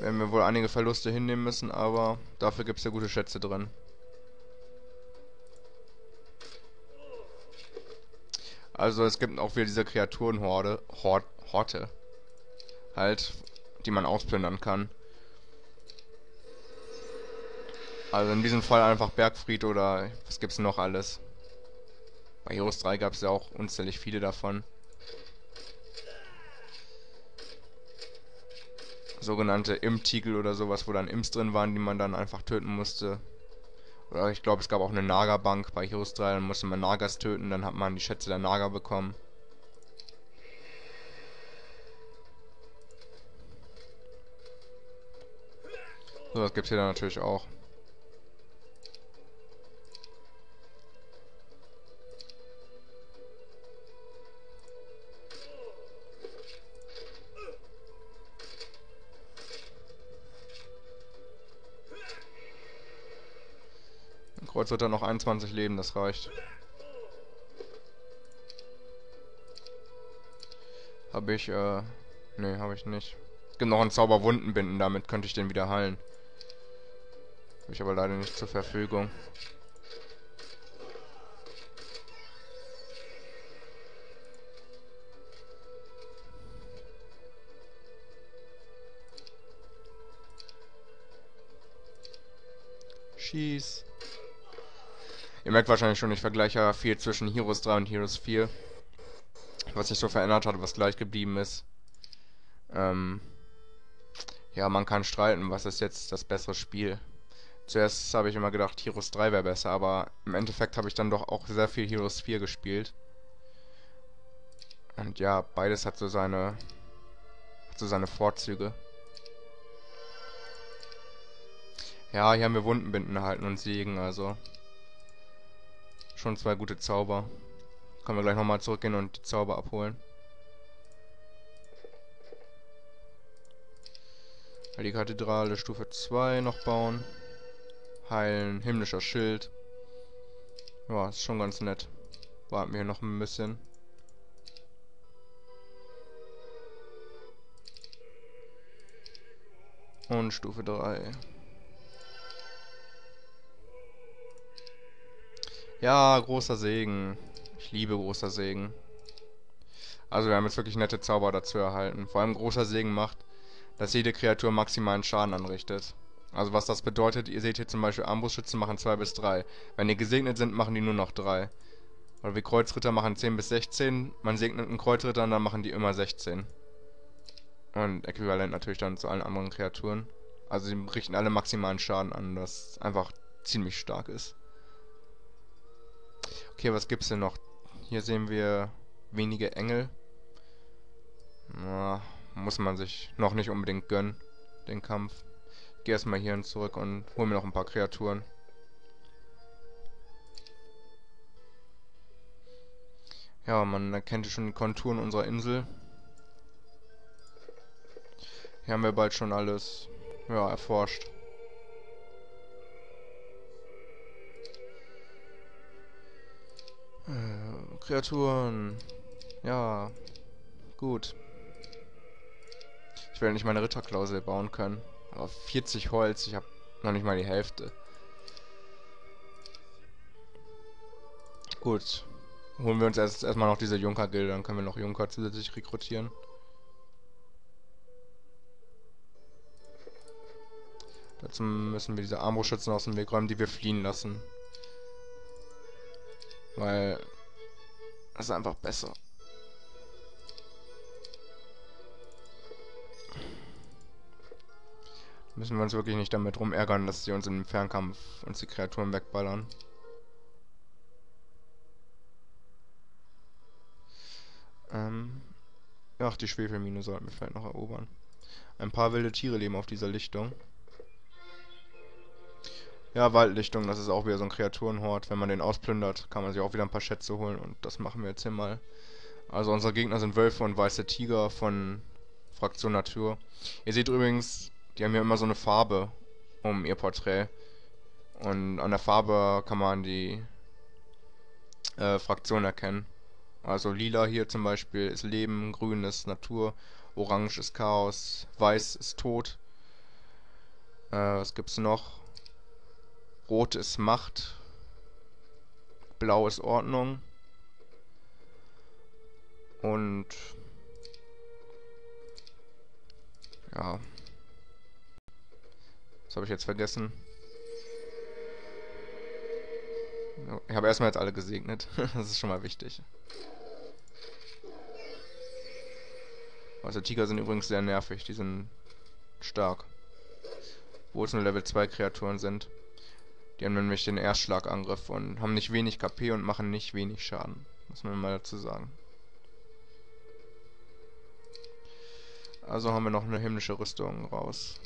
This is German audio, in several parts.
Werden wir wohl einige Verluste hinnehmen müssen, aber dafür gibt es ja gute Schätze drin. Also es gibt auch wieder diese Kreaturenhorde, Hort, Horte, halt, die man ausplündern kann. Also in diesem Fall einfach Bergfried oder was gibt's noch alles. Bei Heroes 3 gab es ja auch unzählig viele davon. Sogenannte Imp-Tiegel oder sowas, wo dann Imps drin waren, die man dann einfach töten musste. Oder ich glaube, es gab auch eine Naga-Bank bei Heroes 3, dann musste man Nagas töten, dann hat man die Schätze der Naga bekommen. So, das gibt's hier dann natürlich auch. Kreuzritter noch 21 Leben, das reicht. Habe ich, äh... Ne, habe ich nicht. Es gibt noch einen Zauber Wundenbinden, damit könnte ich den wieder heilen. Habe ich aber leider nicht zur Verfügung. Schieß. Ihr merkt wahrscheinlich schon, ich vergleiche ja viel zwischen Heroes 3 und Heroes 4. Was sich so verändert hat, was gleich geblieben ist. Ähm, ja, man kann streiten, was ist jetzt das bessere Spiel. Zuerst habe ich immer gedacht, Heroes 3 wäre besser, aber im Endeffekt habe ich dann doch auch sehr viel Heroes 4 gespielt. Und ja, beides hat so seine hat so seine Vorzüge. Ja, hier haben wir Wundenbinden erhalten und Segen, also Schon zwei gute Zauber. Können wir gleich nochmal zurückgehen und die Zauber abholen. Die Kathedrale Stufe 2 noch bauen. Heilen, himmlischer Schild. Ja, ist schon ganz nett. Warten wir noch ein bisschen. Und Stufe 3. Ja, großer Segen. Ich liebe großer Segen. Also wir haben jetzt wirklich nette Zauber dazu erhalten. Vor allem großer Segen macht, dass jede Kreatur maximalen Schaden anrichtet. Also was das bedeutet, ihr seht hier zum Beispiel Armbrustschützen machen 2 bis 3. Wenn die gesegnet sind, machen die nur noch 3. Oder wie Kreuzritter machen 10 bis 16. Man segnet einen Kreuzritter und dann machen die immer 16. Und äquivalent natürlich dann zu allen anderen Kreaturen. Also sie richten alle maximalen Schaden an, was einfach ziemlich stark ist. Okay, was gibt's denn noch? Hier sehen wir wenige Engel. Na, muss man sich noch nicht unbedingt gönnen, den Kampf. Ich gehe erstmal hierhin zurück und hole mir noch ein paar Kreaturen. Ja, man erkennt schon die Konturen unserer Insel. Hier haben wir bald schon alles ja, erforscht. Äh, Kreaturen. Ja. Gut. Ich werde nicht meine Ritterklausel bauen können. Aber 40 Holz, ich habe noch nicht mal die Hälfte. Gut. Holen wir uns erst erstmal noch diese Junker-Gilde, dann können wir noch Junker zusätzlich rekrutieren. Dazu müssen wir diese Armbrustschützen aus dem Weg räumen, die wir fliehen lassen. Weil das ist einfach besser. Müssen wir uns wirklich nicht damit rumärgern, dass sie uns im Fernkampf uns die Kreaturen wegballern. Ähm. Ach, die Schwefelmine sollten wir vielleicht noch erobern. Ein paar wilde Tiere leben auf dieser Lichtung. Ja, Waldlichtung, das ist auch wieder so ein Kreaturenhort. Wenn man den ausplündert, kann man sich auch wieder ein paar Schätze holen und das machen wir jetzt hier mal. Also unsere Gegner sind Wölfe und weiße Tiger von Fraktion Natur. Ihr seht übrigens, die haben ja immer so eine Farbe um ihr Porträt. Und an der Farbe kann man die äh, Fraktion erkennen. Also lila hier zum Beispiel ist Leben, grün ist Natur, orange ist Chaos, weiß ist Tod Äh, was gibt's noch? Rot ist Macht. Blau ist Ordnung. Und... Ja. Was habe ich jetzt vergessen? Ich habe erstmal jetzt alle gesegnet. das ist schon mal wichtig. Also Tiger sind übrigens sehr nervig. Die sind stark. Wo es nur Level 2 Kreaturen sind. Die haben nämlich den Erstschlagangriff und haben nicht wenig KP und machen nicht wenig Schaden. Muss man mal dazu sagen. Also haben wir noch eine himmlische Rüstung raus.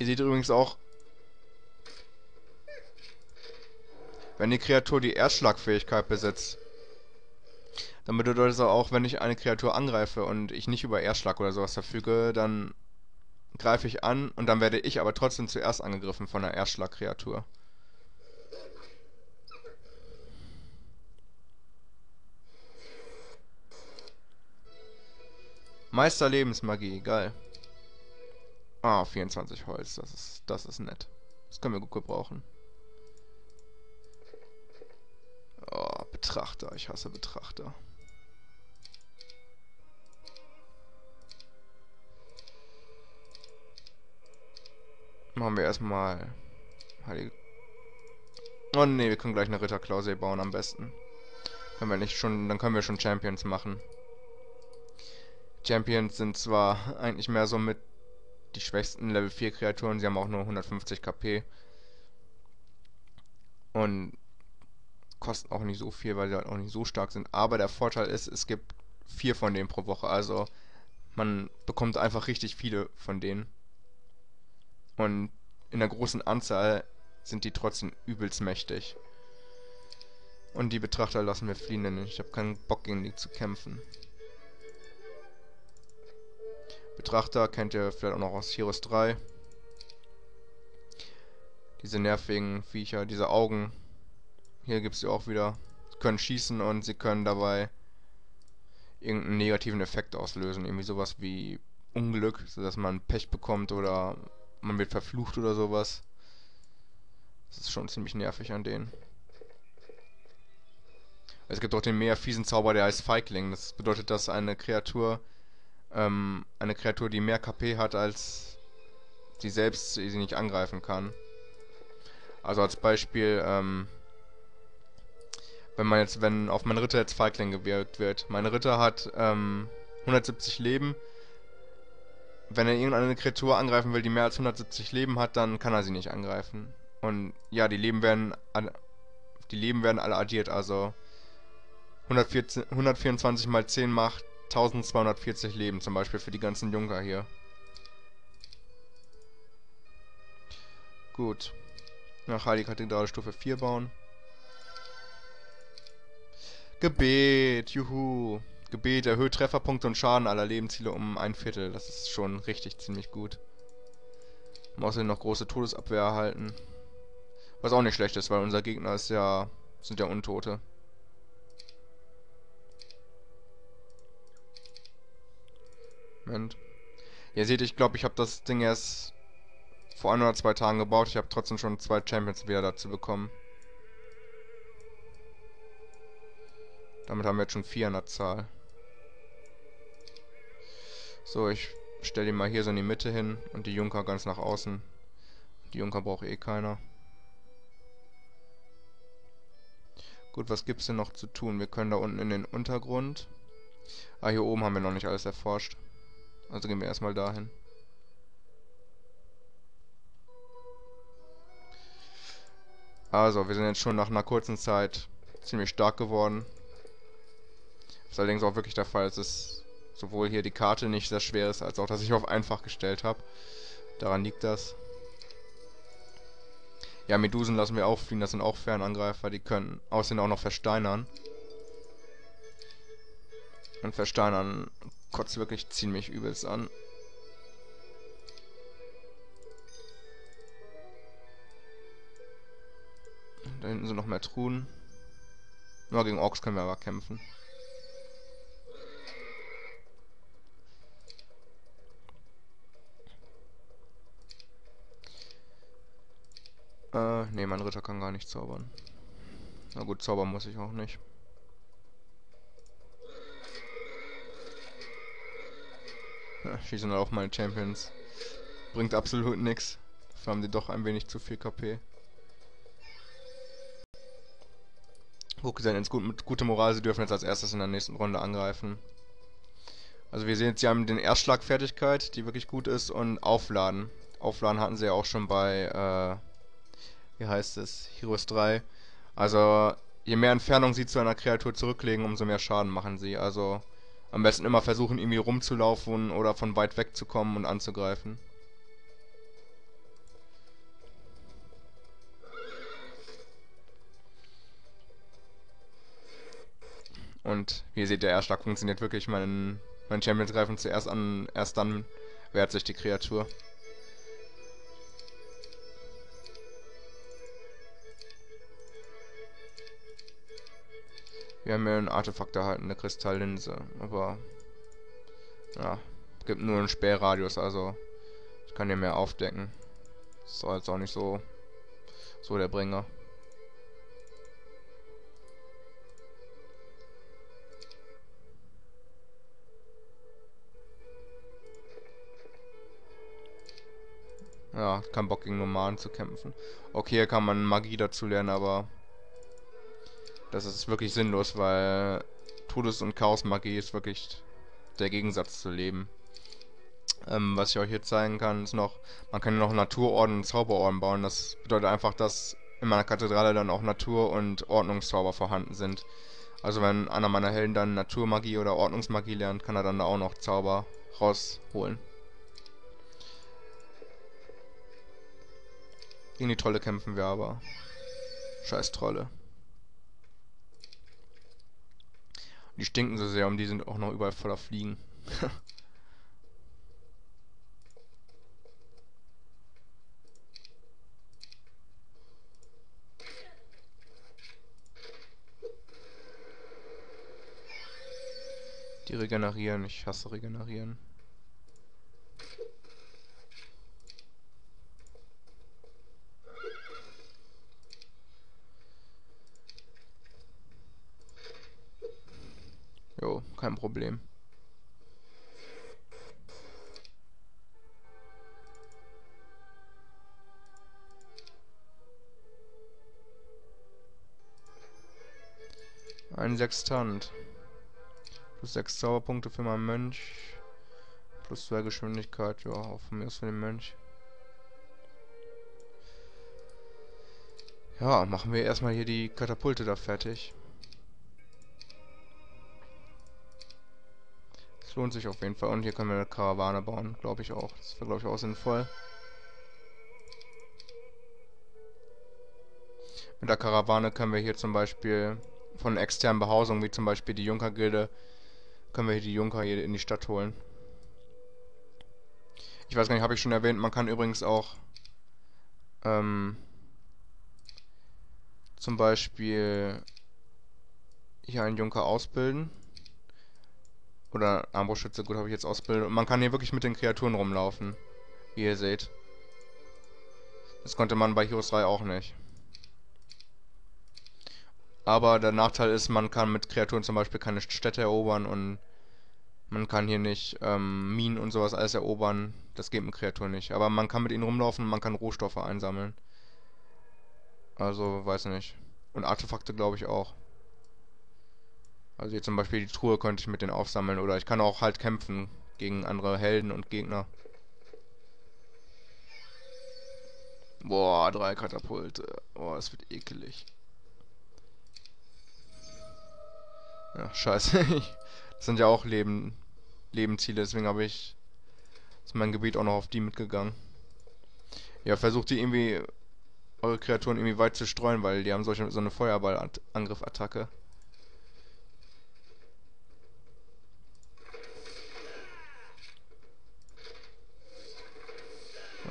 Ihr seht übrigens auch, wenn die Kreatur die Erstschlagfähigkeit besitzt, dann bedeutet das auch, wenn ich eine Kreatur angreife und ich nicht über Erstschlag oder sowas verfüge, dann greife ich an und dann werde ich aber trotzdem zuerst angegriffen von einer Erstschlagkreatur. Meister Lebensmagie, geil. Ah, 24 Holz, das ist, das ist nett. Das können wir gut gebrauchen. Oh, Betrachter, ich hasse Betrachter. Machen wir erstmal Heilige... Oh ne, wir können gleich eine Ritterklausel bauen am besten. Können wir nicht schon, dann können wir schon Champions machen. Champions sind zwar eigentlich mehr so mit die schwächsten Level 4 Kreaturen. Sie haben auch nur 150 KP. Und kosten auch nicht so viel, weil sie halt auch nicht so stark sind. Aber der Vorteil ist, es gibt vier von denen pro Woche. Also man bekommt einfach richtig viele von denen. Und in der großen Anzahl sind die trotzdem übelst mächtig. Und die Betrachter lassen wir fliehen, denn ich habe keinen Bock gegen die zu kämpfen. Betrachter kennt ihr vielleicht auch noch aus Heroes 3. Diese nervigen Viecher, diese Augen. Hier gibt es sie auch wieder. Sie können schießen und sie können dabei irgendeinen negativen Effekt auslösen. Irgendwie sowas wie Unglück, sodass man Pech bekommt oder man wird verflucht oder sowas. Das ist schon ziemlich nervig an denen. Es gibt auch den mehr fiesen Zauber, der heißt Feigling. Das bedeutet, dass eine Kreatur ähm, eine Kreatur, die mehr KP hat als sie selbst, sie nicht angreifen kann. Also als Beispiel, ähm, wenn man jetzt, wenn auf meinen Ritter jetzt Feigling gewirkt wird. Mein Ritter hat ähm, 170 Leben. Wenn er irgendeine Kreatur angreifen will, die mehr als 170 Leben hat, dann kann er sie nicht angreifen. Und ja, die Leben werden die Leben werden alle addiert, also 114, 124 mal 10 macht 1240 Leben zum Beispiel für die ganzen Junker hier. Gut. Nach Heilige Kathedrale Stufe 4 bauen. Gebet, juhu. Gebet erhöht Trefferpunkte und Schaden aller Lebensziele um ein Viertel. Das ist schon richtig ziemlich gut. Außerdem noch große Todesabwehr erhalten. Was auch nicht schlecht ist, weil unser Gegner ist ja sind ja Untote. Moment. Ihr seht, ich glaube, ich habe das Ding erst vor ein oder zwei Tagen gebaut. Ich habe trotzdem schon zwei Champions wieder dazu bekommen. Damit haben wir jetzt schon vier in der Zahl. So, ich stelle ihn mal hier so in die Mitte hin und die Junker ganz nach außen. Die Junker braucht eh keiner. Gut, was gibt's denn noch zu tun? Wir können da unten in den Untergrund. Ah, hier oben haben wir noch nicht alles erforscht. Also gehen wir erstmal dahin. Also, wir sind jetzt schon nach einer kurzen Zeit ziemlich stark geworden. Was allerdings auch wirklich der Fall ist, dass sowohl hier die Karte nicht sehr schwer ist, als auch, dass ich auf einfach gestellt habe. Daran liegt das. Ja, Medusen lassen wir auch fliehen, das sind auch Fernangreifer, die können außerdem auch noch versteinern. Und versteinern kotzt wirklich ziemlich übelst an. Da hinten sind noch mehr Truhen. Nur gegen Orks können wir aber kämpfen. Äh, nee, mein Ritter kann gar nicht zaubern. Na gut, zaubern muss ich auch nicht. Ja, schießen auch meine Champions. Bringt absolut nichts. Dafür haben die doch ein wenig zu viel KP. Hochgesellen ins gut, mit guter Moral, sie dürfen jetzt als erstes in der nächsten Runde angreifen. Also wir sehen jetzt, sie haben den Erstschlagfertigkeit, die wirklich gut ist, und Aufladen. Aufladen hatten sie ja auch schon bei, äh, wie heißt es, Heroes 3. Also, je mehr Entfernung sie zu einer Kreatur zurücklegen, umso mehr Schaden machen sie. Also, am besten immer versuchen, irgendwie rumzulaufen oder von weit weg zu kommen und anzugreifen. Und wie ihr seht, der Erschlag funktioniert wirklich. Mein, mein Champions greifen zuerst an, erst dann wehrt sich die Kreatur. Wir haben ja ein Artefakt erhalten, eine Kristalllinse, aber ja, gibt nur einen Sperrradius, also ich kann hier mehr aufdecken. Das ist jetzt auch nicht so so der Bringer. Ja, kein Bock gegen Nomaden zu kämpfen. Okay, hier kann man Magie dazu lernen, aber das ist wirklich sinnlos, weil Todes- und Chaos-Magie ist wirklich der Gegensatz zu Leben. Ähm, was ich euch hier zeigen kann, ist noch, man kann noch Naturorden und Zauberorden bauen. Das bedeutet einfach, dass in meiner Kathedrale dann auch Natur- und Ordnungszauber vorhanden sind. Also wenn einer meiner Helden dann Naturmagie oder Ordnungsmagie lernt, kann er dann da auch noch Zauber rausholen. Gegen die Trolle kämpfen wir aber. Scheiß Trolle. Die stinken so sehr und die sind auch noch überall voller Fliegen. die regenerieren, ich hasse regenerieren. Jo, kein Problem. Ein Sextant. Plus 6 Zauberpunkte für meinen Mönch. Plus 2 Geschwindigkeit, ja, auch von mir aus für den Mönch. Ja, machen wir erstmal hier die Katapulte da fertig. Lohnt sich auf jeden Fall. Und hier können wir eine Karawane bauen, glaube ich auch. Das wäre, glaube ich, auch sinnvoll. Mit der Karawane können wir hier zum Beispiel von externen Behausungen, wie zum Beispiel die Junkergilde, können wir hier die Junker hier in die Stadt holen. Ich weiß gar nicht, habe ich schon erwähnt, man kann übrigens auch ähm, zum Beispiel hier einen Junker ausbilden. Oder Armbrustschütze, gut, habe ich jetzt ausbildet. Und man kann hier wirklich mit den Kreaturen rumlaufen. Wie ihr seht. Das konnte man bei Heroes 3 auch nicht. Aber der Nachteil ist, man kann mit Kreaturen zum Beispiel keine Städte erobern und man kann hier nicht ähm, Minen und sowas alles erobern. Das geht mit Kreaturen nicht. Aber man kann mit ihnen rumlaufen und man kann Rohstoffe einsammeln. Also, weiß nicht. Und Artefakte glaube ich auch. Also hier zum Beispiel die Truhe könnte ich mit denen aufsammeln oder ich kann auch halt kämpfen gegen andere Helden und Gegner. Boah, drei Katapulte. Boah, das wird ekelig. Ja, scheiße. das sind ja auch Leben, Lebensziele, deswegen habe ich ist mein Gebiet auch noch auf die mitgegangen. Ja, versucht die irgendwie eure Kreaturen irgendwie weit zu streuen, weil die haben solche so eine Feuerball-Angriff-Attacke.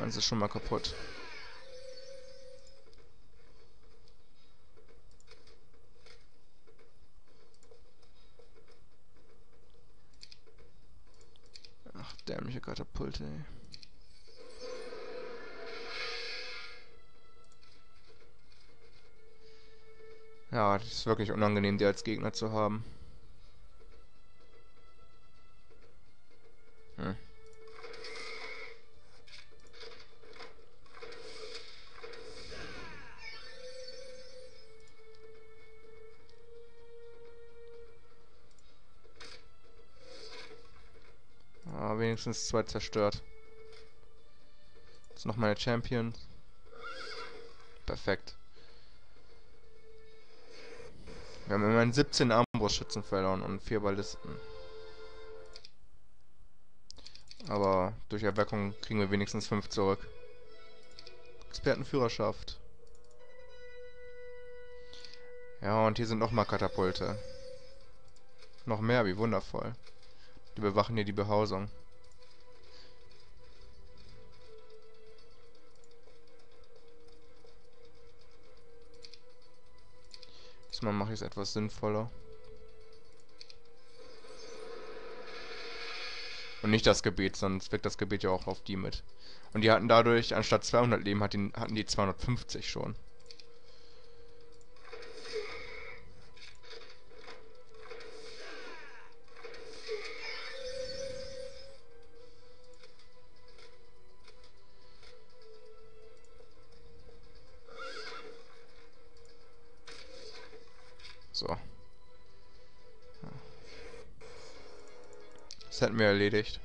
Eins ist schon mal kaputt. Ach, dämliche Katapulte, ey. Ja, das ist wirklich unangenehm, die als Gegner zu haben. Wenigstens zwei zerstört. Jetzt noch meine Champion. Perfekt. Wir haben immerhin 17 Armbrustschützen verloren und 4 Ballisten. Aber durch Erweckung kriegen wir wenigstens 5 zurück. Expertenführerschaft. Ja, und hier sind nochmal Katapulte. Noch mehr, wie wundervoll. Die bewachen hier die Behausung. Diesmal mache ich es etwas sinnvoller. Und nicht das Gebet, sonst wirkt das Gebet ja auch auf die mit. Und die hatten dadurch, anstatt 200 Leben, hatten die 250 schon. Hätten erledigt.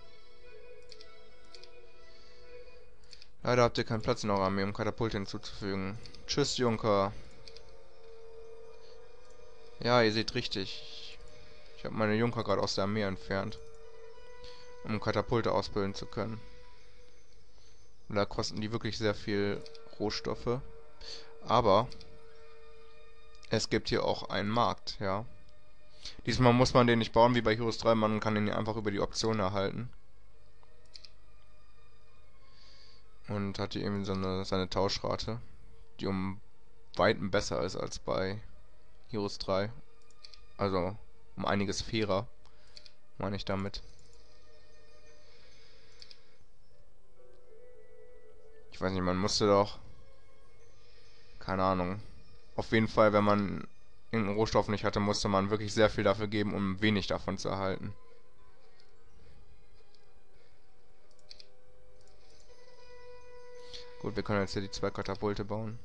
Leider habt ihr keinen Platz in eurer Armee, um Katapulte hinzuzufügen. Tschüss, Junker. Ja, ihr seht richtig. Ich habe meine Junker gerade aus der Armee entfernt. Um Katapulte ausbilden zu können. Und da kosten die wirklich sehr viel Rohstoffe. Aber es gibt hier auch einen Markt, ja. Diesmal muss man den nicht bauen wie bei Heroes 3, man kann den einfach über die Option erhalten. Und hat hier eben so eine, seine Tauschrate, die um Weiten besser ist als bei Heroes 3. Also um einiges fairer, meine ich damit. Ich weiß nicht, man musste doch... Keine Ahnung. Auf jeden Fall, wenn man irgendeinen Rohstoff nicht hatte, musste man wirklich sehr viel dafür geben, um wenig davon zu erhalten. Gut, wir können jetzt hier die zwei Katapulte bauen.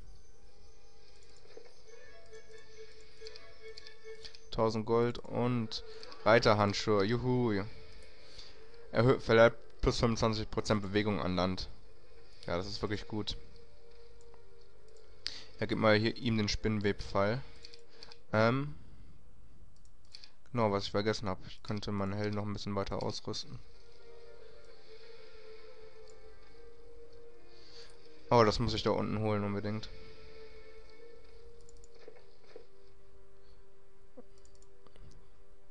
1000 Gold und Reiterhandschuhe. Juhu. Erhöht verleiht plus 25% Bewegung an Land. Ja, das ist wirklich gut. Ja, gib mal hier ihm den Spinnenwebfall. Ähm. Genau, was ich vergessen habe. Ich könnte meinen Helden noch ein bisschen weiter ausrüsten. Oh, das muss ich da unten holen unbedingt.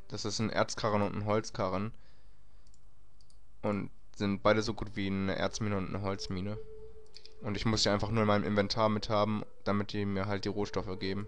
Das ist ein Erzkarren und ein Holzkarren. Und sind beide so gut wie eine Erzmine und eine Holzmine. Und ich muss die einfach nur in meinem Inventar mit haben, damit die mir halt die Rohstoffe geben.